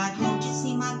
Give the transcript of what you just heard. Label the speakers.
Speaker 1: God. Hope to see my